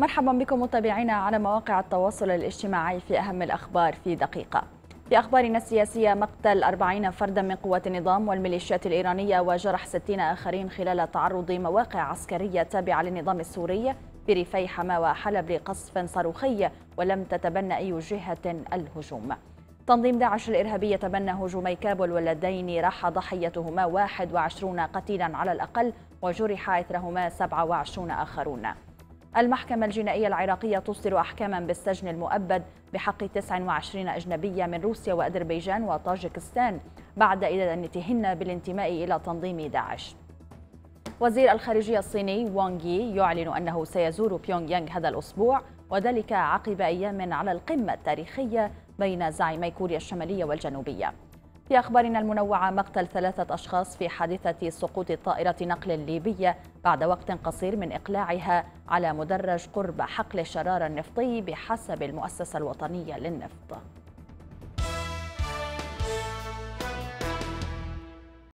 مرحبا بكم متابعينا على مواقع التواصل الاجتماعي في أهم الأخبار في دقيقة. في أخبارنا السياسية مقتل 40 فردا من قوات النظام والميليشيات الإيرانية وجرح 60 آخرين خلال تعرض مواقع عسكرية تابعة للنظام السوري في ريفي حماة وحلب لقصف صاروخي ولم تتبنى أي جهة الهجوم. تنظيم داعش الإرهابي يتبنى هجومي كابول واللذين راح ضحيتهما 21 قتيلا على الأقل وجرح إثرهما 27 آخرون. المحكمة الجنائية العراقية تصدر أحكاما بالسجن المؤبد بحق 29 أجنبية من روسيا وأذربيجان وطاجكستان بعد إدانتهن بالانتماء إلى تنظيم داعش. وزير الخارجية الصيني وانغ يي يعلن أنه سيزور بيونغ يانغ هذا الأسبوع وذلك عقب أيام على القمة التاريخية بين زعيمي كوريا الشمالية والجنوبية. في أخبارنا المنوعة مقتل ثلاثة أشخاص في حادثة سقوط طائرة نقل ليبية بعد وقت قصير من إقلاعها على مدرج قرب حقل الشرارة النفطي بحسب المؤسسة الوطنية للنفط.